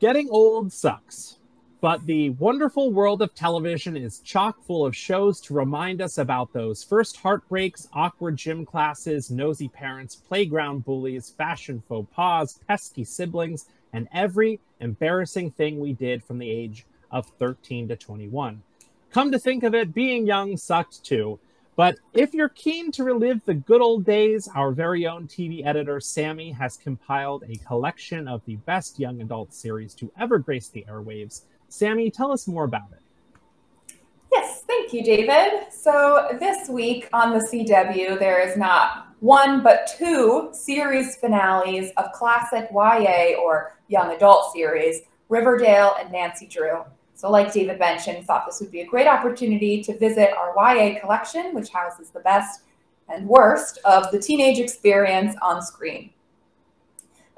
Getting old sucks, but the wonderful world of television is chock full of shows to remind us about those first heartbreaks, awkward gym classes, nosy parents, playground bullies, fashion faux pas, pesky siblings, and every embarrassing thing we did from the age of 13 to 21. Come to think of it, being young sucked too. But if you're keen to relive the good old days, our very own TV editor Sammy has compiled a collection of the best young adult series to ever grace the airwaves. Sammy, tell us more about it. Yes, thank you, David. So this week on the CW, there is not one but two series finales of classic YA or young adult series, Riverdale and Nancy Drew. So like David mentioned, thought this would be a great opportunity to visit our YA collection, which houses the best and worst of the teenage experience on screen.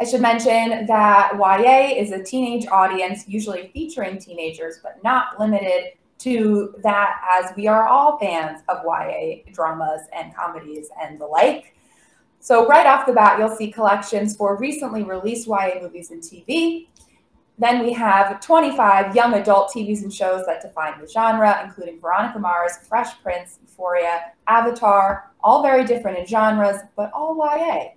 I should mention that YA is a teenage audience, usually featuring teenagers, but not limited to that as we are all fans of YA dramas and comedies and the like. So right off the bat, you'll see collections for recently released YA movies and TV, then we have 25 young adult TVs and shows that define the genre, including Veronica Mars, Fresh Prince, Euphoria, Avatar, all very different in genres, but all YA.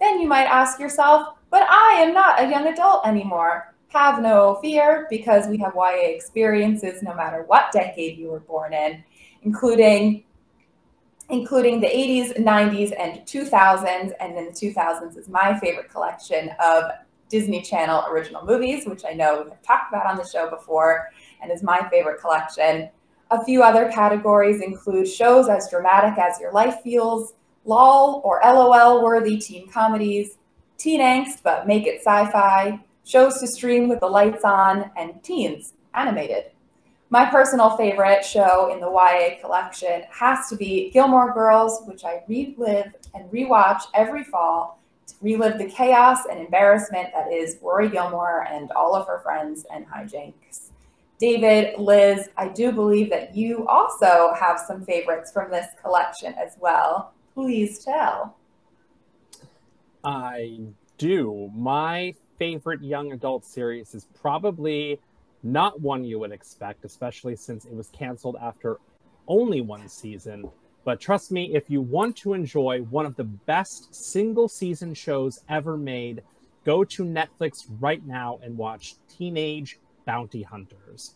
Then you might ask yourself, but I am not a young adult anymore. Have no fear because we have YA experiences no matter what decade you were born in, including including the 80s, 90s, and 2000s. And then the 2000s is my favorite collection of Disney Channel original movies, which I know we've talked about on the show before and is my favorite collection. A few other categories include shows as dramatic as your life feels, LOL or LOL worthy teen comedies, teen angst but make it sci-fi, shows to stream with the lights on, and teens animated. My personal favorite show in the YA collection has to be Gilmore Girls, which I relive and rewatch every fall relive the chaos and embarrassment that is Rory Gilmore and all of her friends and hijinks. David, Liz, I do believe that you also have some favorites from this collection as well. Please tell. I do. My favorite young adult series is probably not one you would expect, especially since it was canceled after only one season. But trust me, if you want to enjoy one of the best single season shows ever made, go to Netflix right now and watch Teenage Bounty Hunters.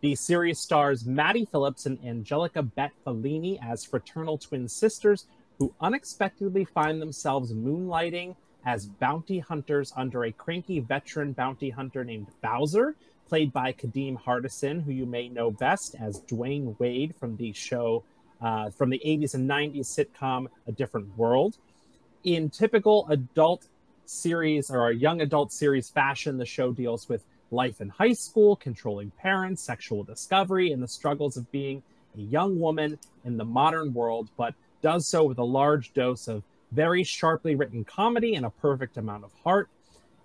The series stars Maddie Phillips and Anjelica Bette Fellini as fraternal twin sisters who unexpectedly find themselves moonlighting as bounty hunters under a cranky veteran bounty hunter named Bowser, played by Kadeem Hardison, who you may know best as Dwayne Wayne from the show uh, from the 80s and 90s sitcom A Different World. In typical adult series or young adult series fashion, the show deals with life in high school, controlling parents, sexual discovery, and the struggles of being a young woman in the modern world, but does so with a large dose of very sharply written comedy and a perfect amount of heart.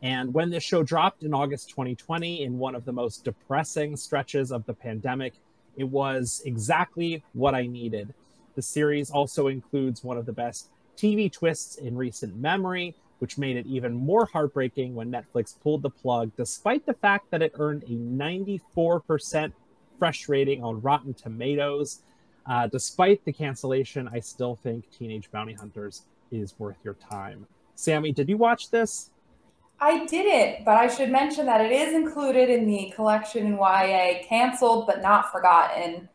And when this show dropped in August 2020, in one of the most depressing stretches of the pandemic, it was exactly what I needed. The series also includes one of the best TV twists in recent memory, which made it even more heartbreaking when Netflix pulled the plug, despite the fact that it earned a 94% fresh rating on Rotten Tomatoes. Uh, despite the cancellation, I still think Teenage Bounty Hunters is worth your time. Sammy, did you watch this? I didn't, but I should mention that it is included in the collection in YA, canceled but not forgotten,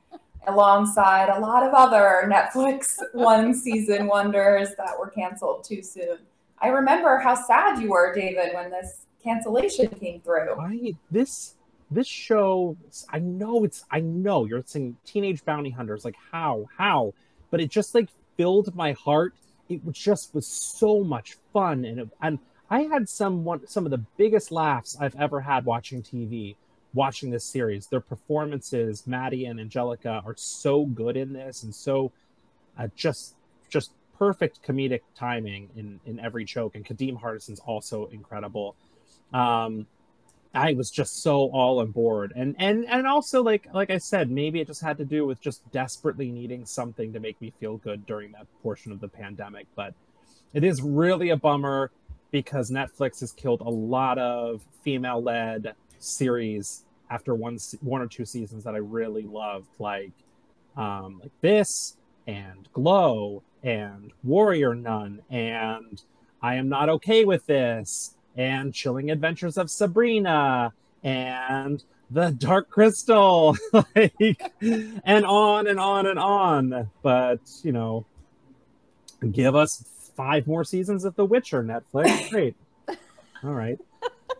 alongside a lot of other Netflix one season wonders that were canceled too soon. I remember how sad you were, David, when this cancellation came through. I this this show, I know it's I know you're saying Teenage Bounty Hunters, like how how, but it just like filled my heart. It just was so much fun, and it, and I had some one, some of the biggest laughs I've ever had watching TV, watching this series. Their performances, Maddie and Anjelica, are so good in this, and so uh, just just perfect comedic timing in in every joke. And Kadeem Hardison's also incredible. Um, I was just so all on board, and and and also like like I said, maybe it just had to do with just desperately needing something to make me feel good during that portion of the pandemic. But it is really a bummer because Netflix has killed a lot of female led series after one one or two seasons that I really loved, like um, like this and Glow and Warrior Nun and I am not okay with this and Chilling Adventures of Sabrina and the Dark Crystal, like, and on and on and on. But you know, give us five more seasons of The Witcher, Netflix. Great. All right.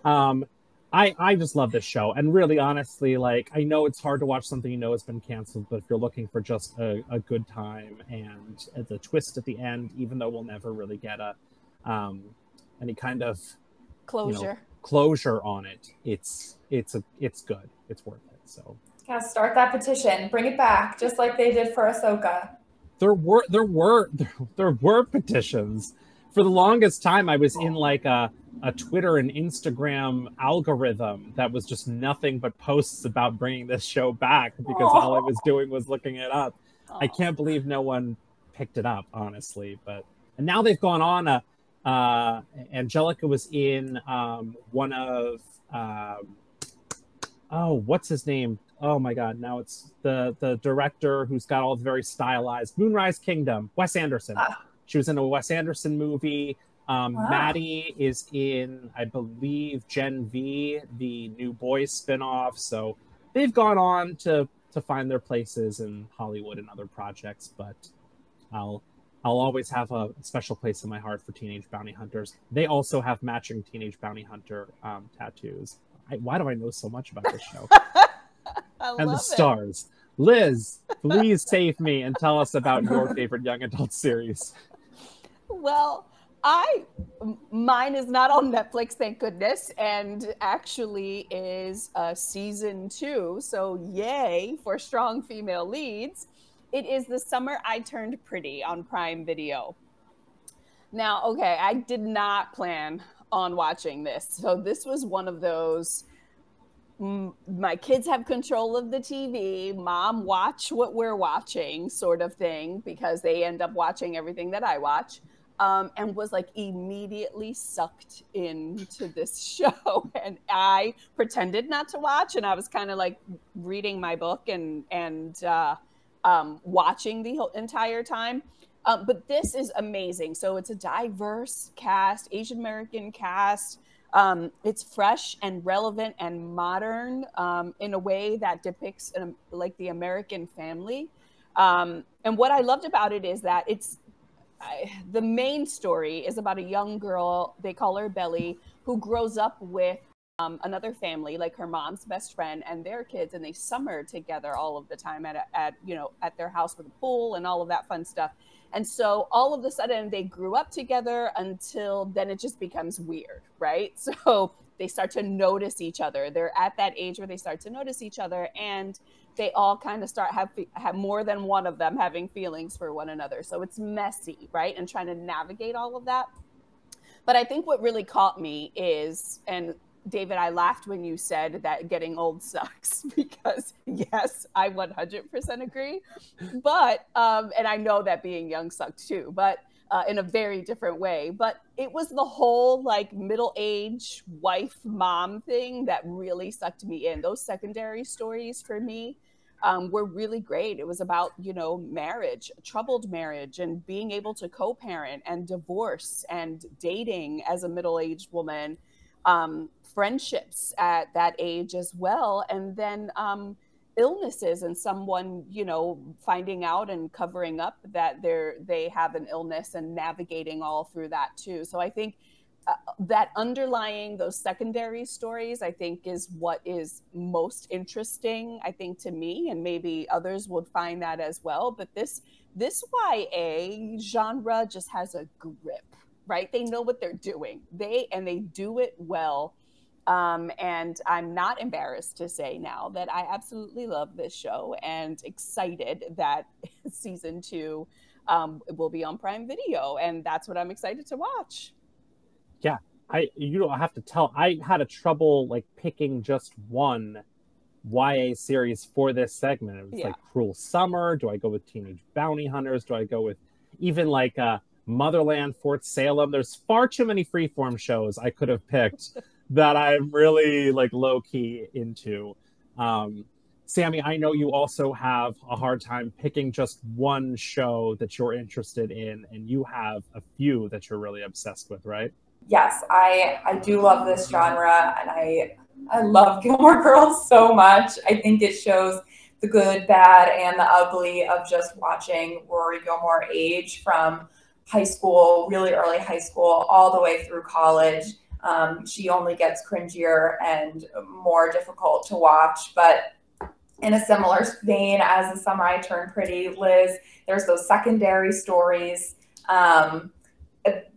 Um, I I just love this show, and really, honestly, like I know it's hard to watch something you know has been canceled, but if you're looking for just a, a good time and the twist at the end, even though we'll never really get a um, any kind of closure you know, closure on it, it's it's a it's good. It's worth it. So yeah, start that petition, bring it back, just like they did for Ahsoka. There were there were there, were petitions for the longest time. I was in like a a Twitter and Instagram algorithm that was just nothing but posts about bringing this show back because all I was doing was looking it up. I can't believe no one picked it up, honestly. But and now they've gone on. Uh, uh, Anjelica was in um, one of um, oh, what's his name? Oh my God! Now it's the the director who's got all the very stylized Moonrise Kingdom, Wes Anderson. Ah. She was in a Wes Anderson movie. Um, wow. Maddie is in, I believe, Gen V, the New Boys spinoff. So they've gone on to to find their places in Hollywood and other projects. But I'll I'll always have a special place in my heart for Teenage Bounty Hunters. They also have matching Teenage Bounty Hunter um, tattoos. I, why do I know so much about this show? and the stars. It. Liz, please save me and tell us about your favorite young adult series. Well, I mine is not on Netflix, thank goodness, and actually is a season two. So yay for strong female leads. It is the summer I turned pretty on Prime Video. Now, okay, I did not plan on watching this, so this was one of those. My kids have control of the TV. Mom, watch what we're watching, sort of thing, because they end up watching everything that I watch um, and was like immediately sucked into this show. And I pretended not to watch, and I was kind of like reading my book and and uh, um, watching the entire time. Um, but this is amazing. So it's a diverse cast, Asian American cast. Um, it's fresh and relevant and modern um, in a way that depicts an, like the American family. Um, and what I loved about it is that it's I, the main story is about a young girl, they call her Belly, who grows up with um, another family, like her mom's best friend and their kids, and they summer together all of the time at, at you know at their house with a pool and all of that fun stuff. And so all of a sudden they grew up together until then it just becomes weird, right? So they start to notice each other. They're at that age where they start to notice each other and they all kind of start have have more than one of them having feelings for one another. So it's messy, right? And trying to navigate all of that. But I think what really caught me is and David, I laughed when you said that getting old sucks because yes, I 100% agree. But um, and I know that being young sucked too, but uh, in a very different way. But it was the whole like middle age wife mom thing that really sucked me in. Those secondary stories for me um, were really great. It was about, you know, marriage, troubled marriage, and being able to co parent and divorce and dating as a middle aged woman, um, friendships at that age as well. And then, um, illnesses and someone you know finding out and covering up that they're they have an illness and navigating all through that too so i think uh, that underlying those secondary stories i think is what is most interesting i think to me and maybe others would find that as well but this this ya genre just has a grip right they know what they're doing they and they do it well um, and I'm not embarrassed to say now that I absolutely love this show and excited that season two um, will be on Prime Video. And that's what I'm excited to watch. Yeah. I you don't have to tell I had a trouble like picking just one YA series for this segment. It was yeah. like Cruel Summer. Do I go with Teenage Bounty Hunters? Do I go with even like uh Motherland, Fort Salem. There's far too many freeform shows I could have picked that I'm really like low key into. Um, Sammy, I know you also have a hard time picking just one show that you're interested in, and you have a few that you're really obsessed with, right? Yes, I I do love this genre, and I I love Gilmore Girls so much. I think it shows the good, bad, and the ugly of just watching Rory Gilmore age from high school, really early high school, all the way through college. Um, she only gets cringier and more difficult to watch, but in a similar vein as the summer I turned pretty, Liz, there's those secondary stories um,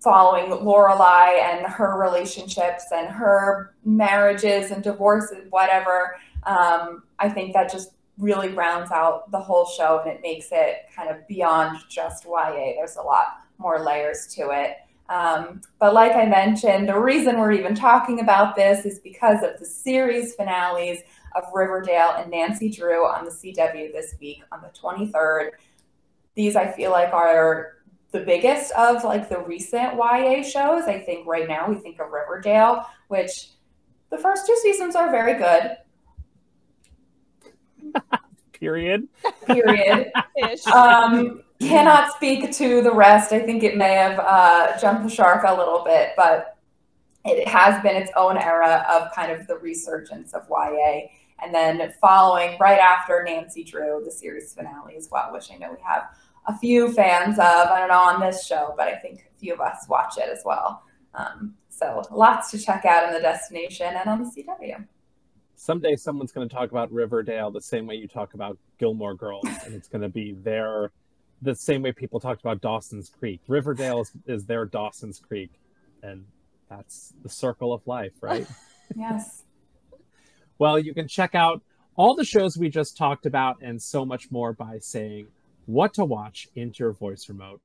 following Lorelai and her relationships and her marriages and divorces, whatever. Um, I think that just really rounds out the whole show and it makes it kind of beyond just YA. There's a lot more layers to it. Um, but like I mentioned, the reason we're even talking about this is because of the series finales of Riverdale and Nancy Drew on the CW this week on the 23rd. These I feel like are the biggest of like the recent YA shows. I think right now we think of Riverdale, which the first two seasons are very good. Period. Period. um, cannot speak to the rest. I think it may have uh, jumped the shark a little bit, but it has been its own era of kind of the resurgence of YA. And then following right after Nancy Drew, the series finale as well, which I know we have a few fans of. I don't know on this show, but I think a few of us watch it as well. Um, so lots to check out in the destination and on the CW. Someday someone's going to talk about Riverdale the same way you talk about Gilmore Girls, and it's going to be their the same way people talked about Dawson's Creek. Riverdale is, is their Dawson's Creek, and that's the circle of life, right? yes. well, you can check out all the shows we just talked about and so much more by saying what to watch into your voice remote.